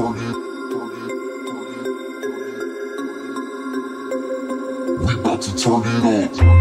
turn it, we about to turn it on.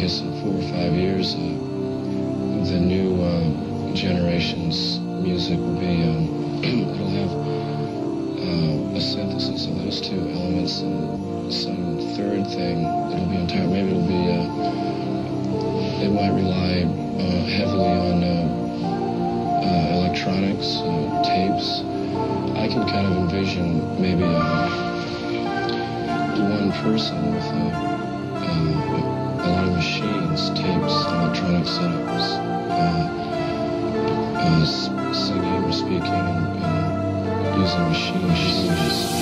Years, uh, the new uh, generation's music will be, um, it'll have uh, a synthesis of those two elements and some third thing. It'll be entire, maybe it'll be, uh, it might rely uh, heavily on uh, electronics, tapes. I can kind of envision maybe one person with a, tapes, electronic setups, uh, uh, singing or speaking and, and using machines.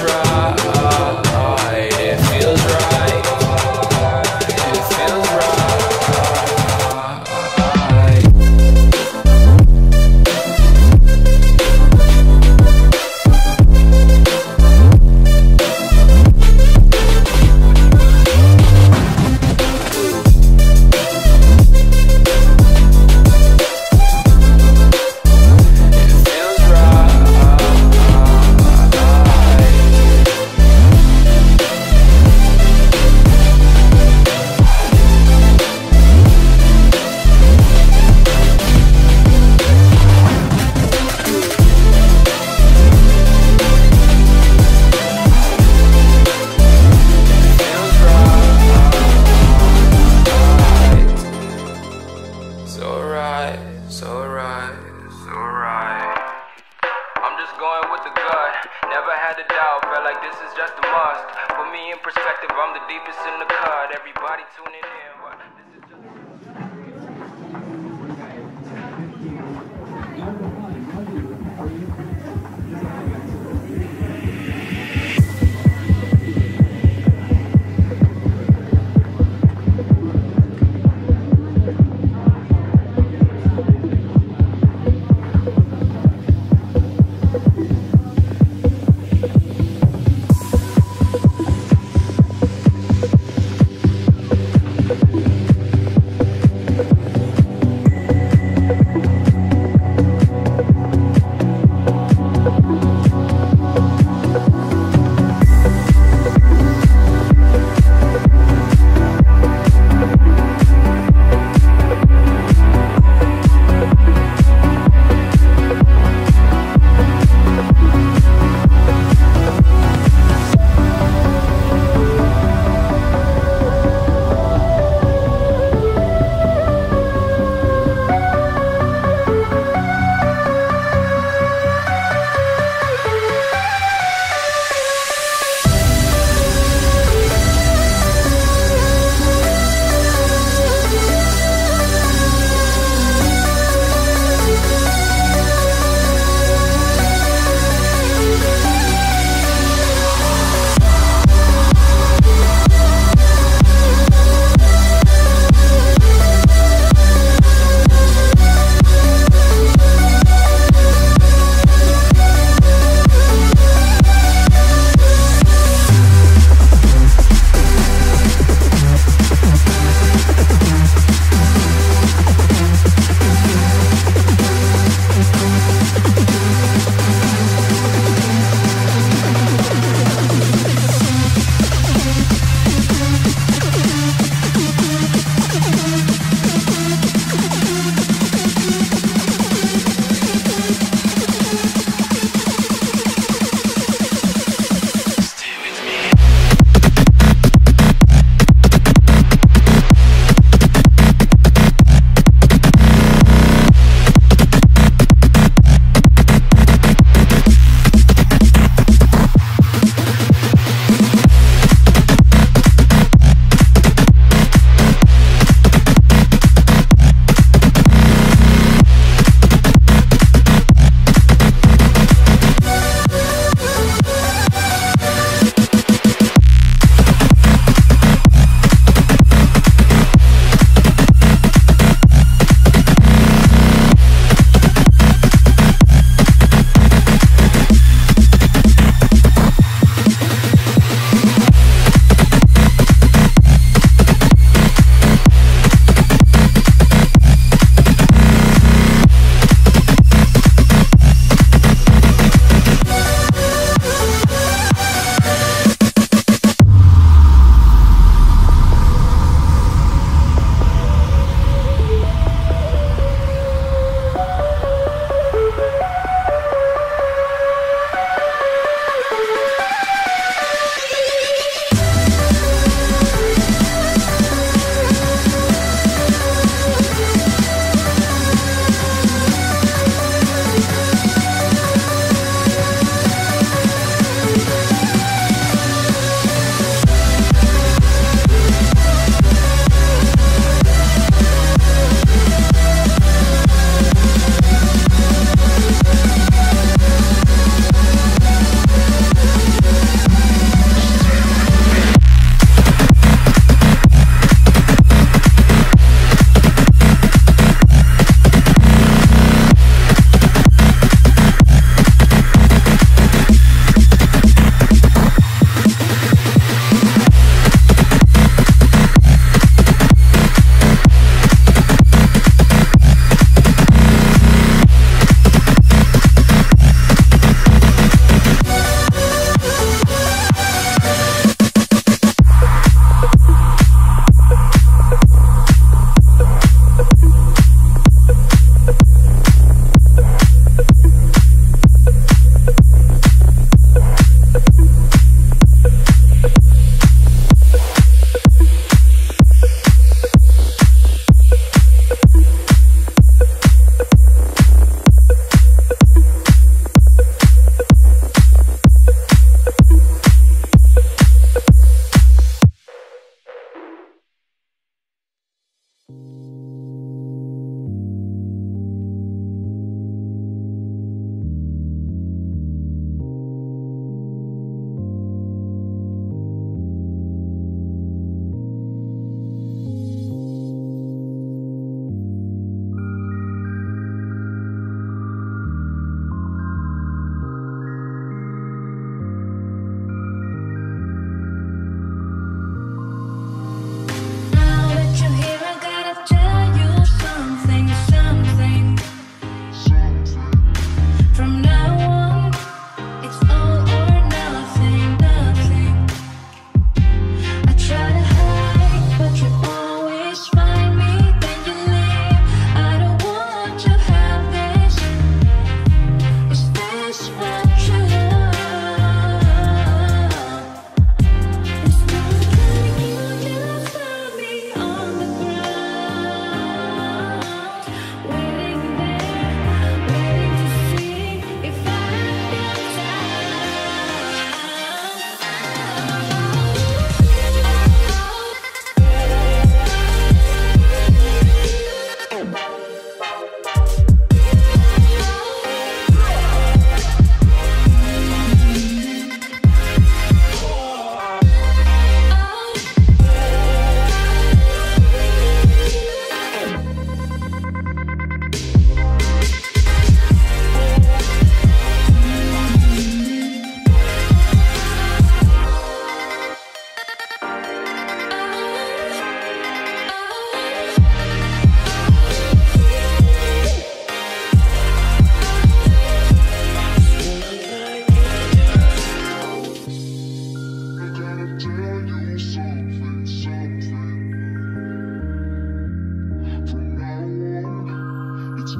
It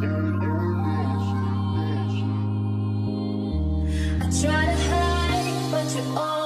I try to hide, but you always